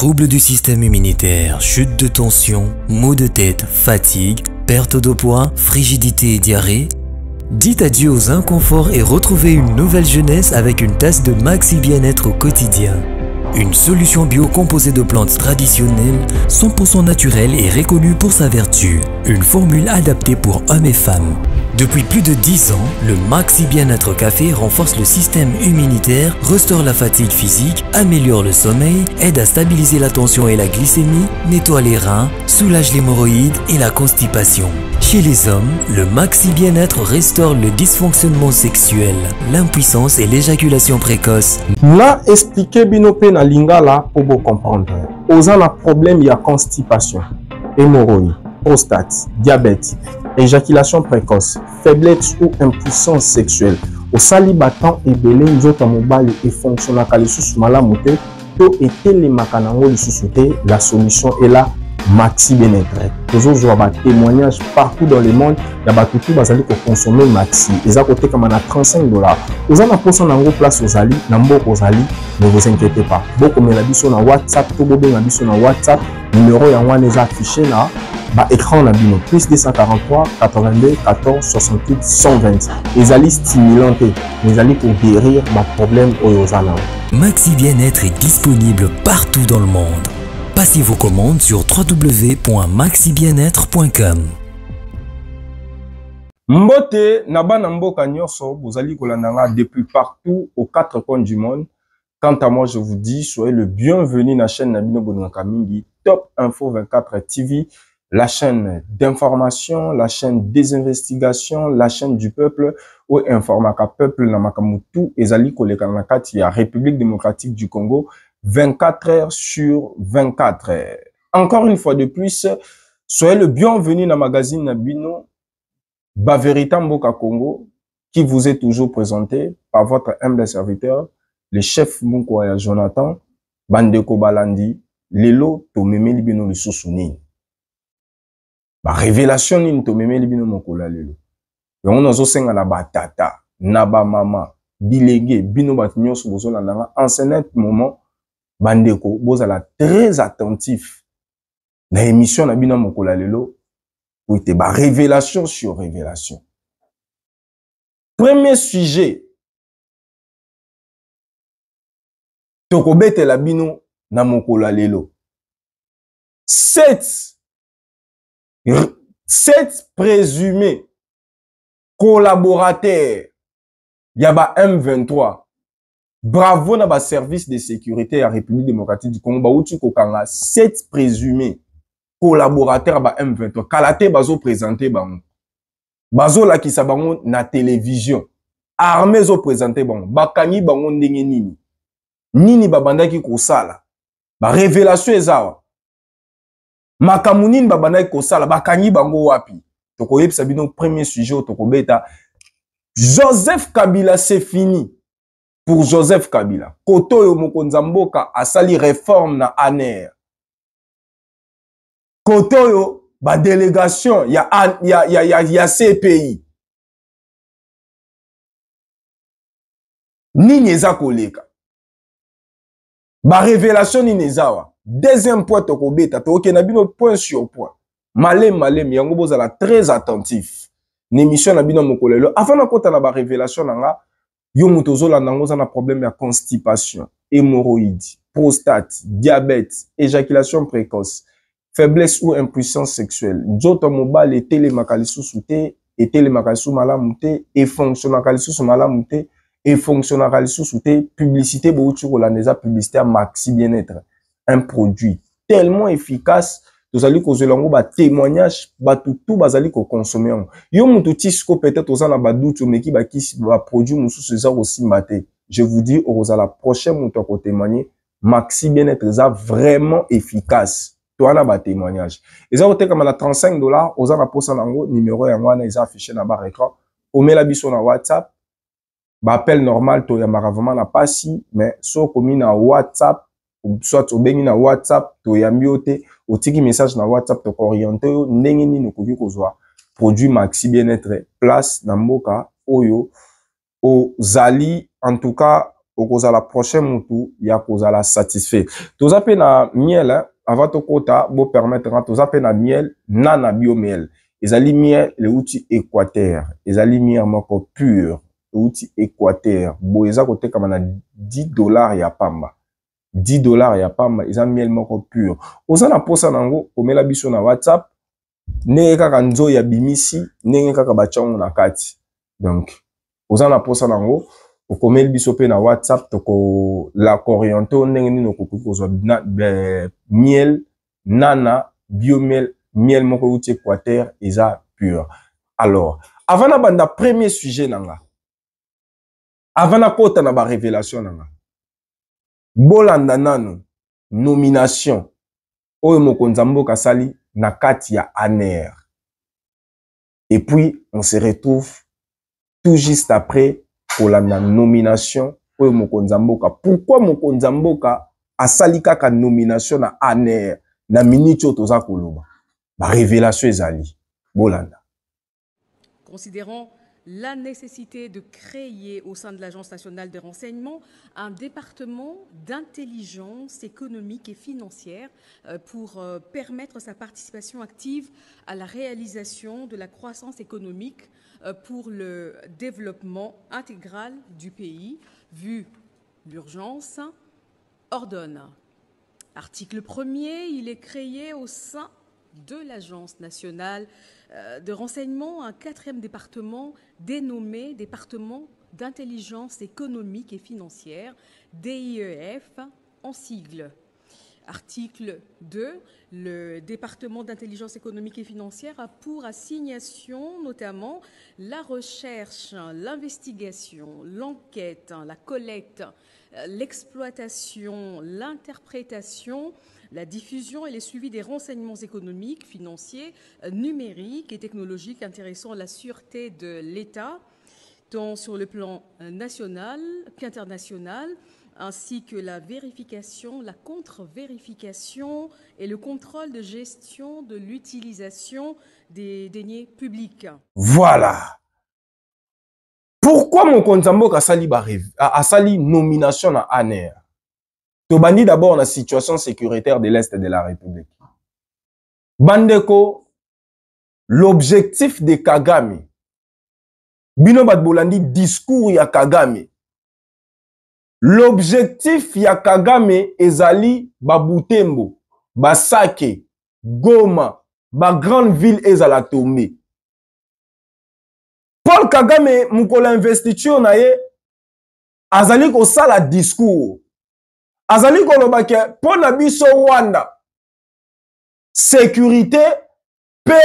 troubles du système immunitaire, chute de tension, maux de tête, fatigue, perte de poids, frigidité et diarrhée. Dites adieu aux inconforts et retrouvez une nouvelle jeunesse avec une tasse de maxi bien-être au quotidien. Une solution bio composée de plantes traditionnelles, 100% naturelle et reconnue pour sa vertu. Une formule adaptée pour hommes et femmes. Depuis plus de 10 ans, le Maxi Bien-être Café renforce le système immunitaire, restaure la fatigue physique, améliore le sommeil, aide à stabiliser la tension et la glycémie, nettoie les reins, soulage l'hémorroïde et la constipation. Chez les hommes, le Maxi Bien-être restaure le dysfonctionnement sexuel, l'impuissance et l'éjaculation précoce. Là, expliquer lingala pour vous comprendre. la problème, il y a constipation, hémorroïde, prostate, diabète, éjaculation précoce, faiblesse ou impuissance sexuelle. Osali ba temps ebele nzoto ya mobali efonctionnaka lisusu malamu te to etelemaka nango lisusu te, la solution est là maxi benetre tozozwa batémoignage partout dans le monde ya bato tu bazali koconsomme maxi eza kotekama na 35 dollar oza na mposa na yango place ozali na mboka ozali ne vous inquiétez pas bokomela biso na whatsapp to bobenga biso na whatsapp Numero yango wana eza affiche na ba écran na bino plus 243 82 14 68 120 ezali stimulant te mais ezali ko guérir ba problème oyo oza nango Maxi Bien-être est disponible partout dans le monde. Passez vos commandes sur www.maxibienêtre.com. Mbote na bana mboka nyonso bozali kolanda nga depuis partout aux quatre coins du monde. Quant à moi, je vous dis, soyez le bienvenu na chaîne Nabino Bonaka Mingi, Top Info 24 TV, la chaîne d'information, la chaîne des investigations, la chaîne du peuple, où informaka peuple na makamutu, ezali koleka na kati ya République démocratique du Congo, 24 heures sur 24 heures. Encore une fois de plus, soyez le bienvenu na magazine Nabino, ba verita mboka Congo qui vous est toujours présenté par votre humble serviteur le chef Mukwa ya Jonathan bandeko balandi lelo tomemeli bino lisusu nini ba révélation nini tomemeli bino mokolo ya lelo yango nazosenga na batata na bamama bilenge bino bato nyonso bozolanda nga en ce moment bandeko bozala très attentif na émission na bino mokolo ya lelo po ete ba révélation sur révélation premier sujet tokobetela bino na mokolo ya lelo sept sept présumé collaborateur ya ba m23 bravo na ba service de sécurité ya république démocratique du congo bauti kokanga 7 présumé collaborateur ya ba m23 kala te bazopresente bango bazolakisa bango na télévision armée ezopresente bango bakangi bango ndenge nini nini babandaki kosala barévélation eza awa makambo nini babandaki kosala bakangi bango wapi tokoyebisa bino premier sujet oyo tokobeta joseph kabila se fini pour joseph kabila kote oyo mokonzi ya mboka asali reforme na aner kote oyo badelegation ya, ya, ya, ya, ya cpi nini eza koleka barevelation nini eza awa deuxième point tokobeta tokokende na bino point sur point malemi malemi yango bozala très attentif na émission na bino mokolo lelo avant nakota na barevelation na nga yo moto ozolanda yango oza na problème ya constipation hémorroïde prostate diabète éjaculation précoce faiblesse ou impuissance sexuelle nzoto ya mobali etelemaka lisusu te etelemaka lisusu malamu te efonctionnaka lisusu malamu te efonctionnaka lisusu te publicité bowuti kolanda eza publicité ya maxi bien être un produit tellement efficace tozali kozwela yango batémoignage bato tu bazali kokonsome yango yo moto ti siko peut-être oza na baduti omeki bakisi baproduit mosusu eza kosimba te je vous dis okozala prochain moto ya kotémoigne maxi bien-être eza vraiment efficace toa na batémoignage eza kotekama na 35 dollars oza na mposa na yango numero yango wana eza affiché na bar écran komela biso na whatsapp baappel normal toyambaka vraiment na mpasi mais so okomi na whatsapp soit obengi na whatsapp toyambi yo te otiki message na whatsapp tokooriente yo ndenge nini okoki kozwa produit maxi bien-être place na mboka oyo ozali en tout cas okozala prochain mutu ya kozala satisfait toza mpe na miel hein? avant tokota bopermettre nga toza mpe na miel nana bio miel ezali miel euti équateur ezali miel moko pure euti équateur boye eza kotekama na 10 dollars ya pamba 10 dollars ya pamba eza miel moko pure oza na mposa na yango komela biso na whatsapp ndenge kaka nzoi abimisi ndenge kaka batyango na kati donc oza na mposa nango okomeli biso mpe na whatsapp tokola coriento ndenge nini okoki kozwa miel nana biomiel miel moko euti équateur eza pure alors avant nabanda premier sujet na nga avant nakota na barévélation na nga bolanda nanu nomination oyo mokonzi ya mboka asali na kati ya aner et puis on se retrouve tout juste après kolanda nomination oyo mokonzi ya mboka pourquoi mokonzi ya mboka asali kaka nomination na aner na minute oyo toza koloba barevelation ezali bolanda considérons la nécessité de créer au sein de l'Agence nationale de renseignement un département d'intelligence économique et financière euh, pour euh, permettre sa participation active à la réalisation de la croissance économique euh, pour le développement intégral du pays, vu l'urgence, ordonne. Article 1er, il est créé au sein de l'Agence nationale euh, de renseignement, un quatrième département dénommé département d'intelligence économique et financière, DIEF en sigle. Article 2, le département d'intelligence économique et financière a pour assignation notamment la recherche, l'investigation, l'enquête, la collecte, euh, l'exploitation, l'interprétation, la diffusion et les suivi des renseignements économiques, financiers, euh, numériques et technologiques intéressant la sûreté de l'État, tant sur le plan euh, national qu'international, ainsi que la vérification, la contre-vérification et le contrôle de gestion de l'utilisation des deniers publics. Voilà. pourquoi mokonzi ya mboka asali asali nomination na aner tobandi d'abord na situation sécuritaire de l'est de la république bandeko l'objectif de kagame bino bato bolandi discours ya kagame l'objectif ya kagame ezali babutembo basake goma bagrande ville ezala tombe paul kagame mokolo ya investiture na ye azali kosala discours azali koloba ke mpo na biso rwanda sécurité mpe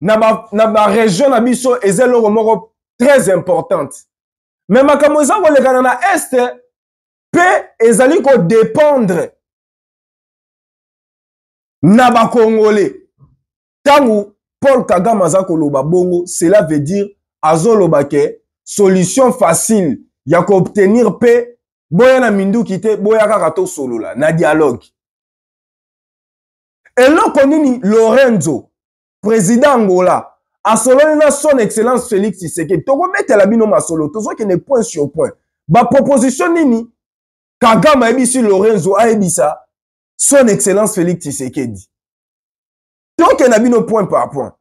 na baregion ba na biso eza eloko moko très importante me makambo eza kolekana na este mpe ezali kodépendre na bakongole ntango paul kagame aza koloba bongo cela veut dire azoloba ke solution facile ya koobtenir mpe boya na minduki te boya kaka tosolola na dialogue eloko nini lorenzo président angola asololi na son excellence félix tshisekedi tokobetela bino masolo tozokende point sur point baproposition nini kagame ayebisi lorenzo ayebisa son excellence félix tshisekedi toke na bino point par point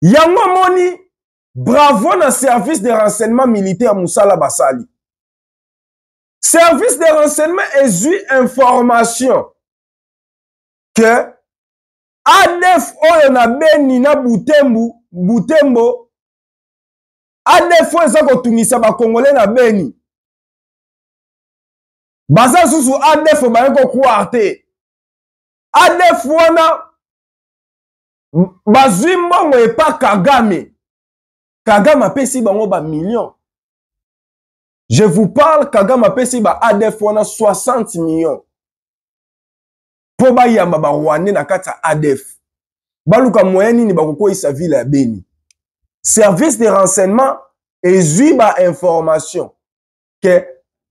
yango amoni bravo na service de renseignement militaire mosala basali service de renseignement ezwi information ke adef oyo na beni na butembu butembo adef oyo eza kotungisa bakongole na beni baza susu adef baye kokwar te adef wana bazwi mbongo epa kagame kagame apesi bango bamillion je vous parle kagame apesi ba adf wana 60 million mpo bayamba barwande na kati ya adf baluka moye nini bakokweisa ville ya beni service de renseignement ezwi bainformation ke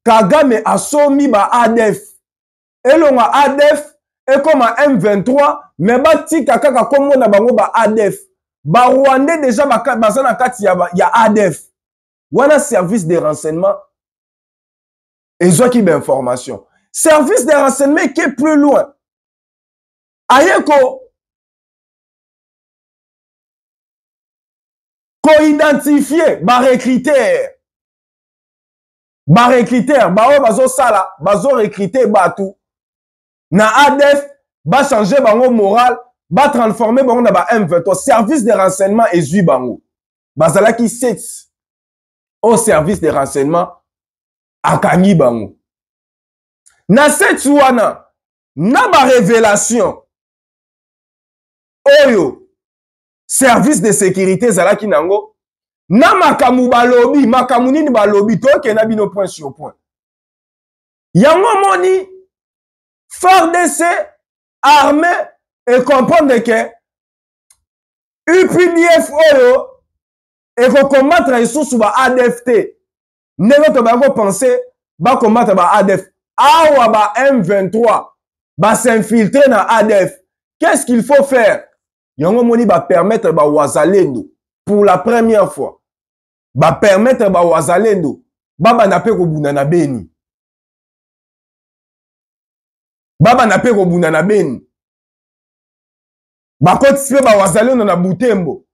kagame asombi ba adf elonga adf ekoma m23 me batika kaka kombo na bango ba adf barwandais deja baza na kati ya, ya adf wana service de renseignement ezwaki bainformation service de renseignement eke plus loin aye ko koidentifie barecruter barecruteur baoyo bazosala bazorecrute bato na adf bachange bango moral batransforme bango na ba m23 service de renseignement ezwi bango bazalaki set au service de renseignement akangi bango na set wana na barevelation oyo service de sécurité ezalaki na yango na makambo balobi makambo nini balobi toke na bino point sur point yango omoni fardc armé ecomprendre ke updf oyo ekokombatre lisusu ba adf te ndenge tobaya kopense bakombatre ba adf awa ba m23 basinfiltre na adf qu'est ce qu'il faut faire yango omoni bapermettre bawazalendo pour la première fois bapermettre bawazalendo babanda mpe kobunda na beni babanda mpe kobunda na beni bakotisi mpe bawazalendo na butembo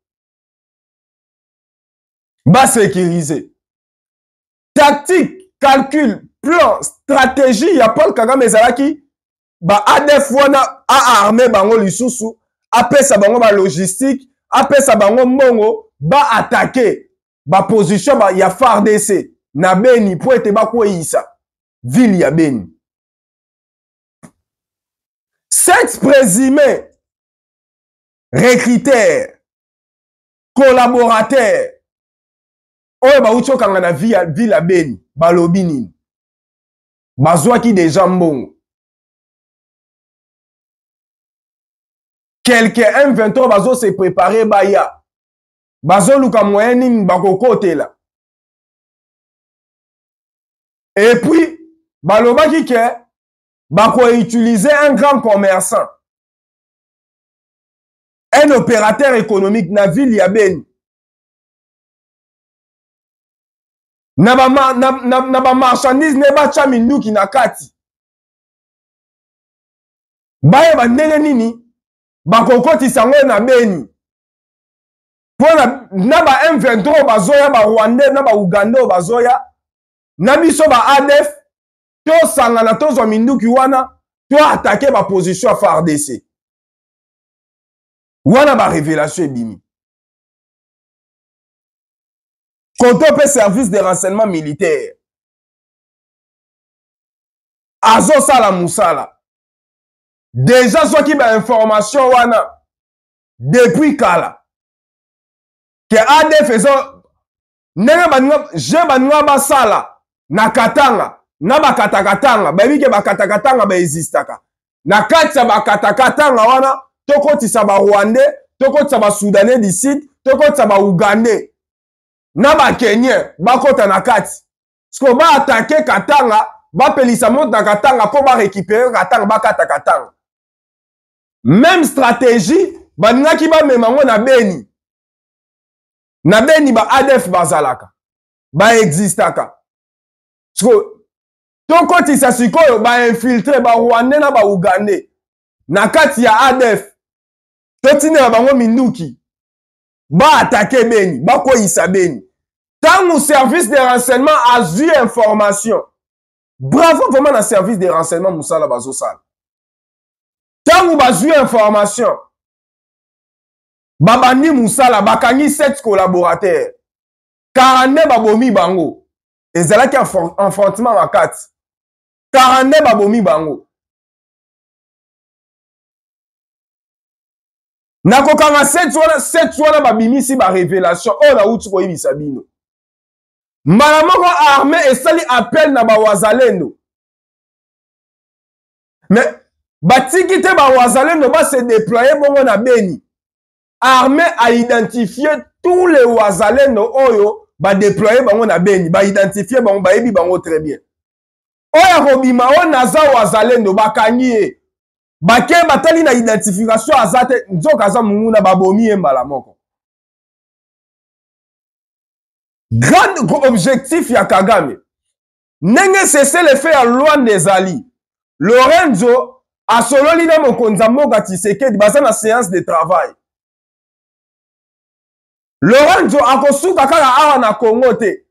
basekirize tactique calcul plan stratégie ya paul kagame ezalaki ba adf wana aarme bango lisusu apesa bango balogistique apesa bango mbongo baatake baposition ba, ya fardc na beni mpo ete bakweyisa ville ya beni sept présumé recruteur collaborateur oyo bauti okanga na ville ya beni balobi nini bazwaki deja mbongo quelque m23 bazo se prépare baya bazoluka moyen nini bakokotela epuis balobaki ke bakoutilize un grand commerçant un opérateur économique na ville ya beni na bamarchandise nde batya minduki na kati bayeba ndenge nini bakokotisa yango na beni mpo na ba m23 oyo bazoya barwandais na baugandais oyo bazoya na biso ba adf tosangana tozwa minduki wana toatake baposition ya fardc wana barevelation ebimi koto mpe service de renseignement militaire azosala mosala deja azwaki bainformation wana depuis kala ke adf eza ndenge baninga je baninga basala na katanga na bakatakatanga bayebi ke bakatakatanga baexistaka na kati ya bakatakatanga wana tokotisa barwandais tokotisa basoudanais du sud tokotisa baougandais na bakenien bakota na kati siko baatake katanga bapelisa moto na katanga mpo barekipere katanga bakata katanga meme stratégie balingaki bamema yango na beni na beni ba adf bazalaka baexistaka siko tokotisa sikoyo bainfiltre barwandais na baugandais na kati ya adf totindela bango minduki baatake beni bakweyisa beni ntango service de renseignement azwi information bravo vraiment na service de renseignement mosala bazosala ntango bazwi information babandi mosala bakangi 7 collaborateur 42 babomi bango ezalaki enfrontement na kati 42 babomi bango nakokanga sete wana sete wana babimisi barevelation oyo nauti koyebisa bino mbala moko arme esali appel na bawazalendo me batiki te bawazalendo base deploye bongo na beni armée a identifié tous les wazalendo oyo ba déployer bango na Beni, ba identifier bango, ba yebi bango très bien. Oyo akobima oyo naza wazalendo bakangi ye. Bake batali na identification aza te nzoka aza munguna babomi ye mbala moko. Grand objectif ya Kagame ndenge seselefe ya lwanda ezali lorenzo asololi na mokonzi ya mboka tshisekedi baza na séance de travail lorenzo akosuka kaka awa na congo te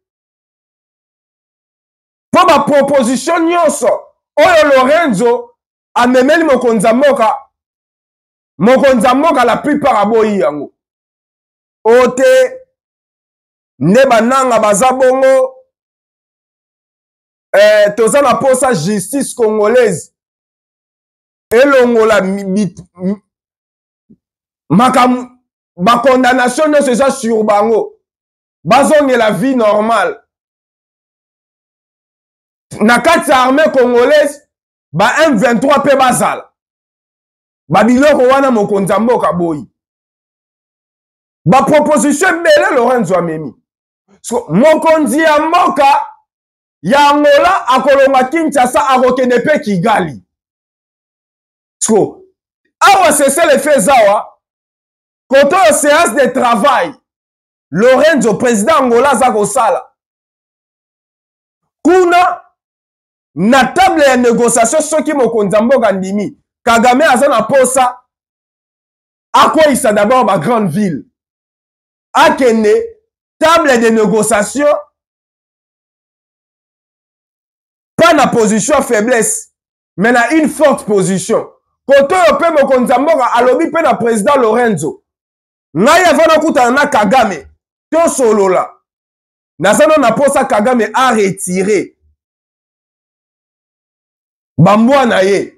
mpo baproposition nyonso oyo lorenzo amemeli mokonzi ya mboka mokonzi ya mboka la plupart aboyi yango oyo te nde bananga baza bongo eh, toza na mposa justice congolaise elongola makambo bacondamnation nyonso eza sur bango bazongela vie normale na kati ya armée congolaise ba m23 mpe bazala babiloko wana mokonzi ya mboka boyi baproposition ebele lorenzo amemi so mokonzi ya mboka ya angola akolonga kinshasa akokende mpe kigali so awa sesele fez awa koto oyo séance de travail lorenzo président angola aza kosala kuna na table ya négociation soki mokonzi ya mboka ndimi kagame aza na mposa akweyisa d'abord bagrande ville akende table de négociation pas na position faiblesse mais na une forte position kote oyo mpe mokonzi ya mboka alobi mpe na président lorenzo ngai avant nakutana na kagame tosolola naza no na mposa kagame aretire bambwa na ye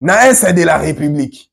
na est de la république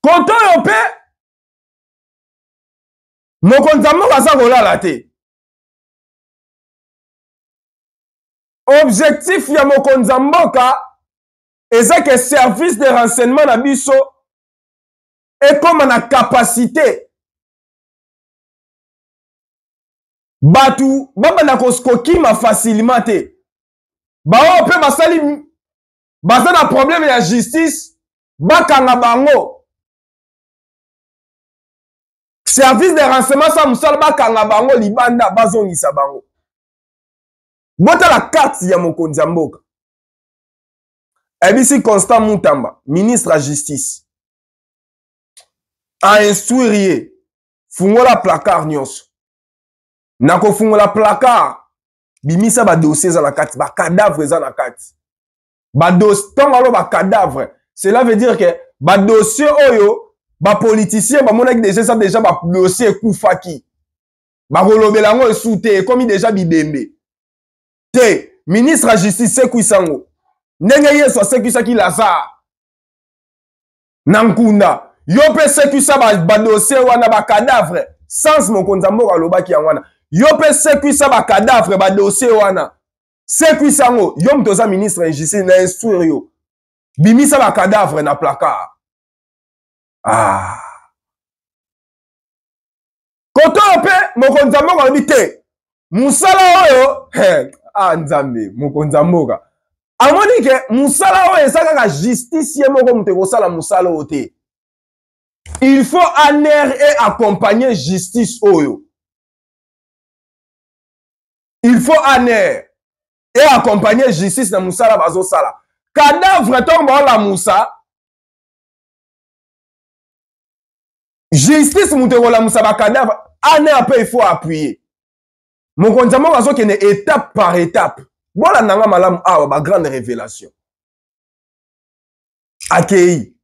koto oyo mpe mokonzi ya mboka aza kolala te objectif ya mokonzi ya mboka eza ke service de renseignement na biso ekóma na kapasite bato babanda kokima facilement te baoyo mpe basali baza na probleme ya justice bakanga bango service de renseignement sa mosala bakanga bango libanda bazongisa bango botala karte ya mokonzi ya mboka ayebisi constant mutamba ministre ya justice ainstruire ye fungola placard nyonso na kofungola placard bimisa badossier eza na kati bacadavre eza na kati bados ntango alo bacadavre cela veut dire ke badossier oyo bapoliticien bamonaki deja eza deja badossier ekufaki bakolobela yango esu te ekomi deja bibembe te ministre ya justice sekwisa yango ndenge yesu asekwisaki lazare na nkunda yo mpe sekwisa badossier ba wana bacadavre sans mokonzi ya mboka alobaki yango wana yo mpe sekwisa bacadavre badossier wana sekwisa yango yo moto oza ministre ya justice na instruire yo bimisa bacadavre na placard ah. koto oyo mpe mokonzi ya mboka alobi te mosala oyo ah nzambe mokonzi ya mboka amoni ke mosala oyo eza kaka justice ye moko moto ekosala mosala oyo te il faut aner e accompagner justice oyo il faut aner e accompagne justice na mosala bazosala cadavre ntongo baolamusa justice moto ekolamusa bacadavre aner mpe il faut appuye mokonzi ya moko azokende étape par étape bolanda nga malamu awa bagrande révélation akei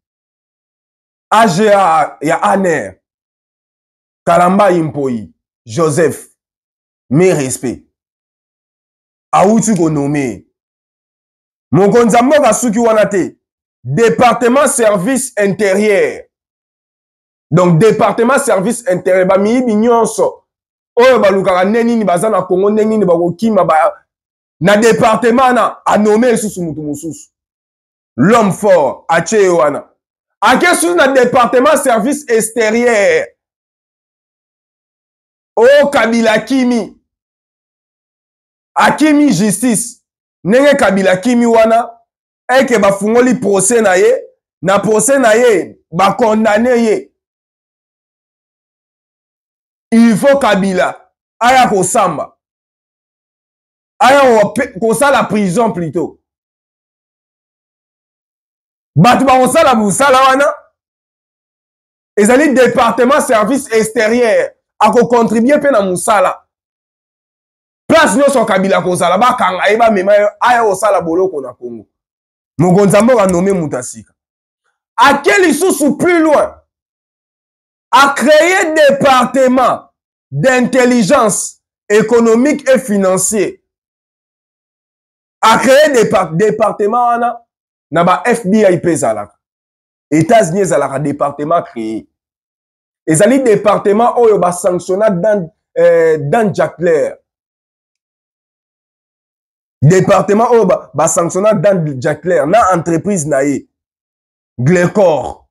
aga ya aner kalamba impoyi joseph mes respect awuti konome mokonzi ya mboka suki wana te département service intérieur donc département service intérieur bamiyibi nyonso oyo balukaka nde nini baza na kongo nde nini bakokima ba... na département na anome lisusu motu mosusu l'homme fort atie ye wana ake susu na département service extérieur o oh, kabila akimi akimi justice ndenge kabila akimi wana eke bafungoli procès na ye na procès na ye bakondane ye ivo kabila aya kosamba aya kosala prison plutôt bato bakosala mosala wana ezali département service extérieur akocontribue mpe na mosala place nyonso kabila akozala bakanga ye bamema yo aya kosala boloko na congo mokonzi ya mboka nome moto ya sika ake lisusu plus loin acreye département d'intelligence économique et financier acree depart, departement wana na ba fbi mpe ezalaka états-unis ezalaka departement créé ezali departement oyo basanctionna dan, eh, dan jackler departement oyo basanctionna ba dan jackler na entreprise na ye glecor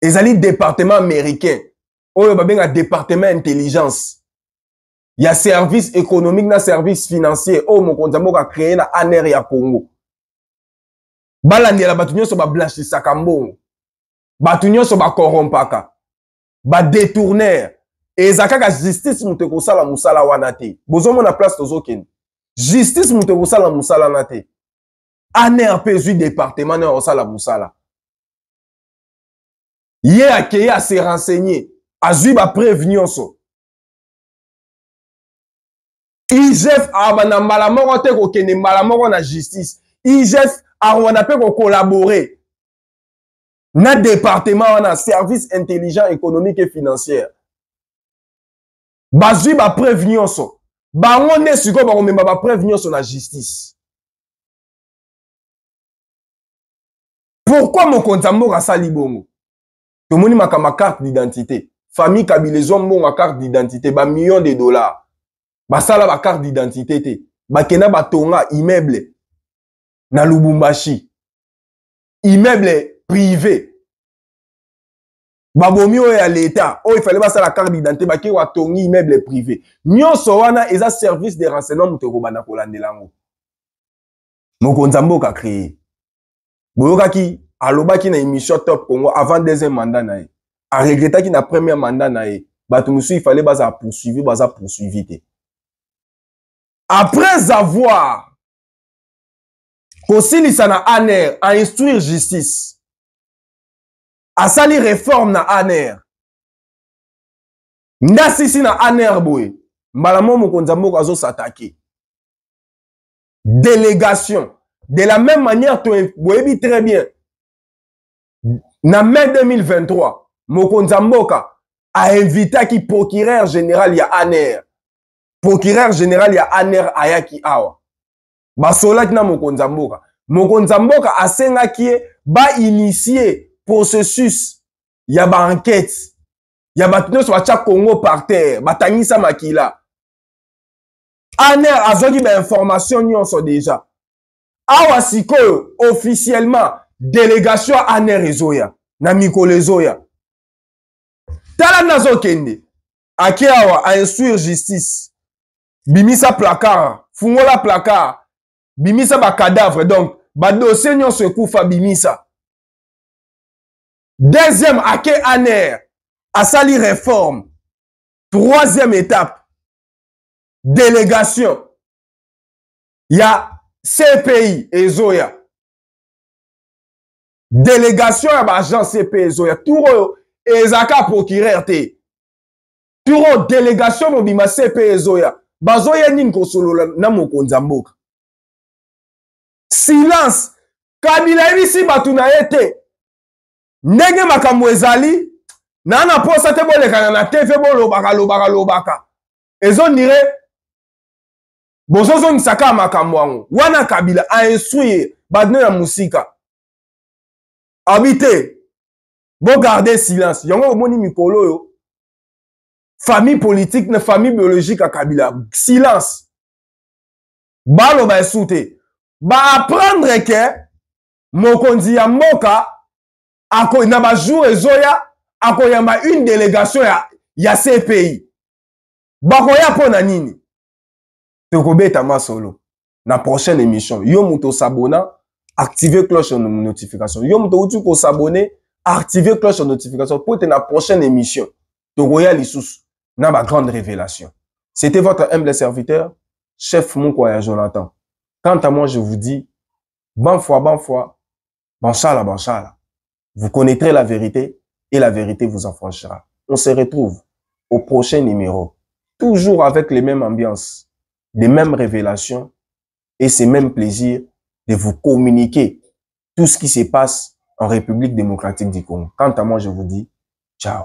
ezali departement américain oyo babenga departement intelligence ya service économique na service financier oyo mokonzi ya mboka créé na aner ya congo balandela bato nyonso bablanchisaka mbongo bato nyonso bakorompaka badetourner eza kaka justice moto ekosala mosala wana te bozomona place tozokende justice moto ekosala mosala na te aner mpe ezwi departement nayo akosala mosala ye akei ase renseigner azwi bapreuve nyonso igf abanda mbala moko te kokende mbala moko na justice igf akobanda mpe kokolabore na departement wana service intelligent économique et financière bazwi bapreuve nyonso bango nde sikoyo bakomema bapreuve nyonso na justice pourkui mokonzi ya mboka asali bongo tomoni makambo ya carte d'identité famille kabila ezwa mbongo ya carte d'identité ba millions de dollars basala ba carte d'identité te bakenda batonga immeuble na lubumbashi immeuble privé babomi oyo ya leta oyo ifale basala carte d'identité bakei watongi immeuble privé nyonso wana eza service de renseignement moto ekobanda kolandela yango mokonzi ya mboka créé boyokaki alobaki na émission top congo avant deuxième mandat na ye aregretaki na premier mandat na ye bato mosusu ifale bazala poursuivi baza poursuivi te après avoir kosilisa na aner a instruire justice asali reforme na aner nde asisi na aner boye mbala mo mokonzi ya mboka azosatake délégation de la même manière boyebi très bien na mai 2023 mokonzi ya mboka ainvitaki procureur général ya aner procureur général ya aner ayaki awa basolaki na mokonzi ya mboka mokonzi ya mboka asengaki ye bainitie processus ya baankete ya bato nyonso batya congo par terre batangisa makila aner azwaki bainformation nyonso deja awa sikoyo officiellement delegation ya aner ezoya na mikolo ezoya tala nazokende ake awa ainstruire justice bimisa placard fungola placard bimisa bacadavre donc badossier nyonso ekufa bimisa deuxième ake aner asali reforme troisième étape delegation ya cpi ezoya delegation ya baagent cpi ezoya tour oyo ezalaka procureur te tour oyo delegation mobima cpi ezoya bazoya nini kosolola na mokonzi ya mboka silence kabila yebisi bato na ye te ndenge makambo ezali naa na mposa te bolekana na tv bolobaka lobaka lobaka ezondire bozozongisa kaka makambo yango wana kabila ainstruire badne na mosika abi te bogarde silence yango omoni mikolo oyo famille politique na famille biologique ya kabila silence baloba esu te baapprendre ke mokonzi ya mboka ako, na bajour ezoya akoyamba une délégation ya, ya cpi bakoya mpo na nini tokobeta masolo na prochaine émission yo moto osabona active cloche notification yo moto outi kosabone active cloche ya notification mpo ete na prochaine émission tokoya lisusu na bagrande révélation c'était votre humble serviteur chef mokwa ya jonathan quant à moi je vous dis bon foi, bon foi, banchala, banchala. Vous connaîtrez la vérité et la vérité vous affranchira. On se retrouve au prochain numéro, toujours avec les mêmes ambiances, les mêmes révélations et ces mêmes plaisirs de vous communiquer tout ce qui se passe en République démocratique du Congo. Quant à moi, je vous dis ciao.